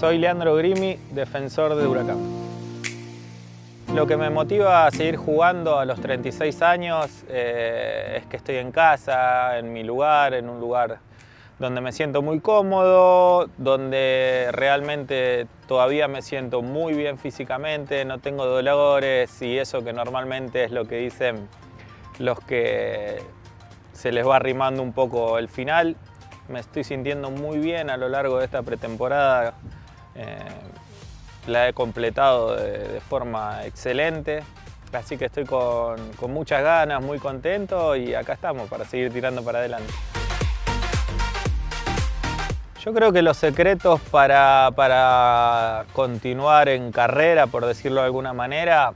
Soy Leandro Grimi, defensor de Huracán. Lo que me motiva a seguir jugando a los 36 años eh, es que estoy en casa, en mi lugar, en un lugar donde me siento muy cómodo, donde realmente todavía me siento muy bien físicamente, no tengo dolores y eso que normalmente es lo que dicen los que se les va arrimando un poco el final. Me estoy sintiendo muy bien a lo largo de esta pretemporada. Eh, la he completado de, forma excelente, así que estoy con, muchas ganas, muy contento y acá estamos para seguir tirando para adelante. Yo creo que los secretos para, para, continuar en carrera, por decirlo de alguna manera,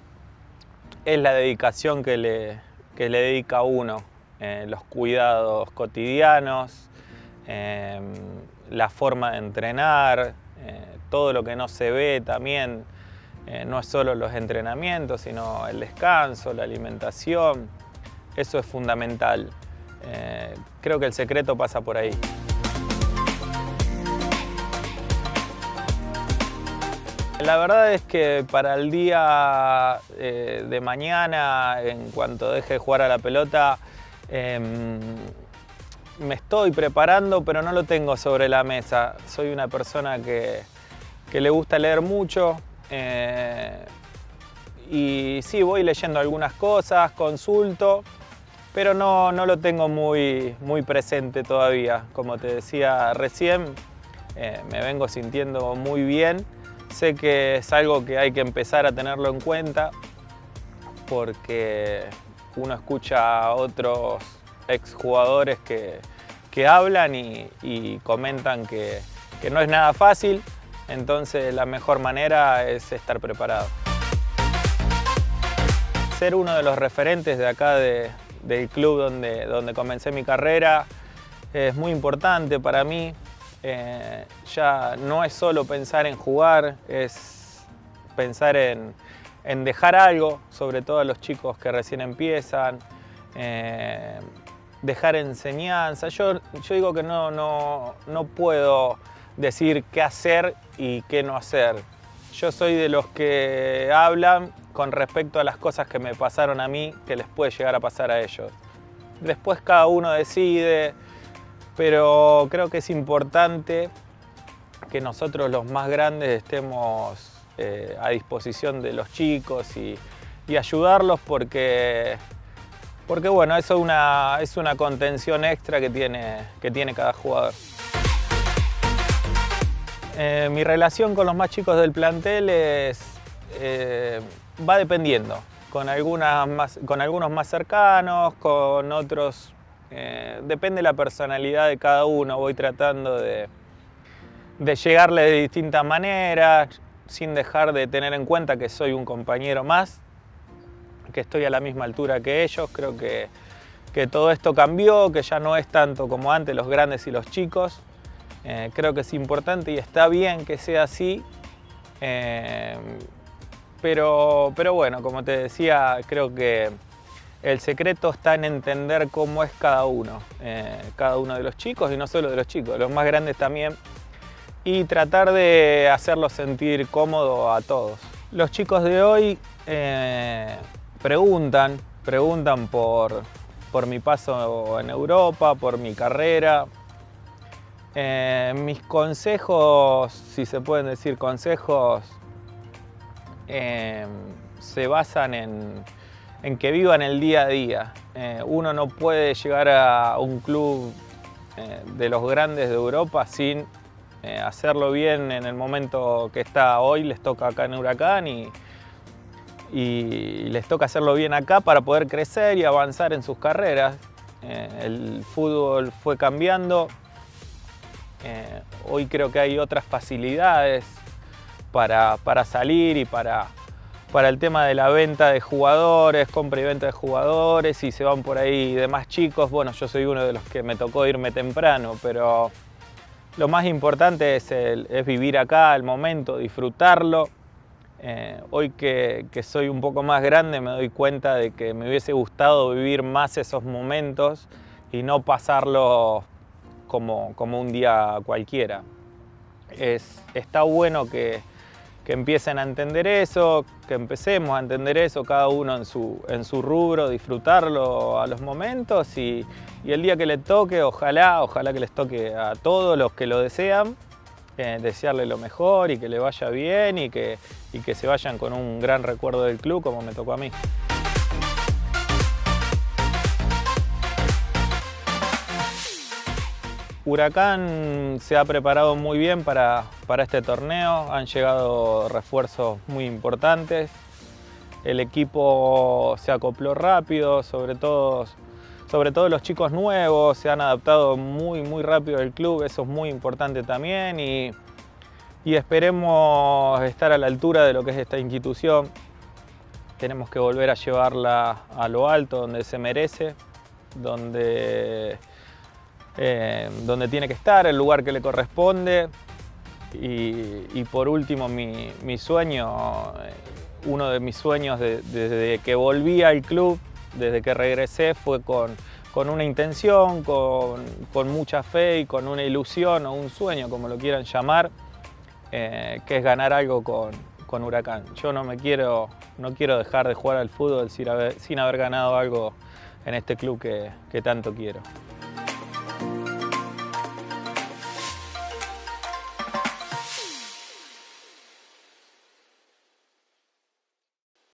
es la dedicación que le, que le dedica uno, eh, los cuidados cotidianos, eh, la forma de entrenar, todo lo que no se ve también, no es solo los entrenamientos, sino el descanso, la alimentación, eso es fundamental. creo que el secreto pasa por ahí. La verdad es que para el día eh, de mañana, en cuanto deje de jugar a la pelota, em, me estoy preparando, pero no lo tengo sobre la mesa. Soy una persona que, le gusta leer mucho. Eh, y sí, voy leyendo algunas cosas, consulto, pero no, lo tengo muy, muy presente todavía. Como te decía recién, eh, me vengo sintiendo muy bien Sé que es algo que hay que empezar a tenerlo en cuenta porque uno escucha a otros exjugadores que, que hablan y, comentan que, no es nada fácil, entonces la mejor manera es estar preparado. Ser uno de los referentes de acá del club donde, donde comencé mi carrera es muy importante para mí eh, ya no es solo pensar en jugar, es pensar en, dejar algo, sobre todo a los chicos que recién empiezan, eh, dejar enseñanza. Yo, yo digo que no, no, no puedo decir qué hacer y qué no hacer. Yo soy de los que hablan con respecto a las cosas que me pasaron a mí, que les puede llegar a pasar a ellos. Después cada uno decide, pero creo que es importante que nosotros los más grandes estemos eh, a disposición de los chicos y, ayudarlos porque, porque bueno, eso una, es una contención extra que tiene, que tiene cada jugador. Eh, mi relación con los más chicos del plantel es, eh, va dependiendo, con, algunos más cercanos, con otros eh, depende de la personalidad de cada uno, voy tratando de, llegarle de distintas maneras, sin dejar de tener en cuenta que soy un compañero más, que estoy a la misma altura que ellos, creo que, todo esto cambió, que ya no es tanto como antes los grandes y los chicos, eh, creo que es importante y está bien que sea así, eh, pero, pero bueno, como te decía, creo que el secreto está en entender cómo es cada uno, eh, cada uno de los chicos y no solo de los chicos, los más grandes también, y tratar de hacerlos sentir cómodo a todos. Los chicos de hoy preguntan, preguntan por, por, mi paso en Europa, por mi carrera. Eh, mis consejos, si se pueden decir consejos, se basan en, que vivan el día a día. Eh, uno no puede llegar a un club eh, de los grandes de Europa sin hacerlo bien en el momento que está hoy, les toca acá en Huracán y les toca hacerlo bien acá para poder crecer y avanzar en sus carreras. el fútbol fue cambiando, hoy creo que hay otras facilidades para, para salir y para, para el tema de la venta de jugadores, compra y venta de jugadores, y se van por ahí demás chicos. Bueno, yo soy uno de los que me tocó irme temprano, pero lo más importante es, vivir acá, el momento, disfrutarlo. Eh, hoy que, soy un poco más grande me doy cuenta de que me hubiese gustado vivir más esos momentos y no pasarlo como, un día cualquiera. es, está bueno que, que empiecen a entender eso, que empecemos a entender eso cada uno en su, en su rubro, disfrutarlo a los momentos y, y, el día que le toque, ojalá, ojalá que les toque a todos los que lo desean, eh, desearle lo mejor y que le vaya bien y que, y que se vayan con un gran recuerdo del club como me tocó a mí. Huracán se ha preparado muy bien para, para, este torneo, han llegado refuerzos muy importantes, el equipo se acopló rápido, sobre todo, sobre los chicos nuevos se han adaptado muy muy rápido al club, eso es muy importante también y, y esperemos estar a la altura de lo que es esta institución. Tenemos que volver a llevarla a lo alto, donde se merece, donde eh, donde tiene que estar, el lugar que le corresponde. Y, por último, mi, sueño, eh, uno de mis sueños de, desde que volví al club, desde que regresé, fue con, con una intención, con, con, mucha fe y con una ilusión o un sueño, como lo quieran llamar, eh, que es ganar algo con, con, Huracán. Yo no me quiero, no quiero dejar de jugar al fútbol sin haber, sin haber ganado algo en este club que tanto quiero.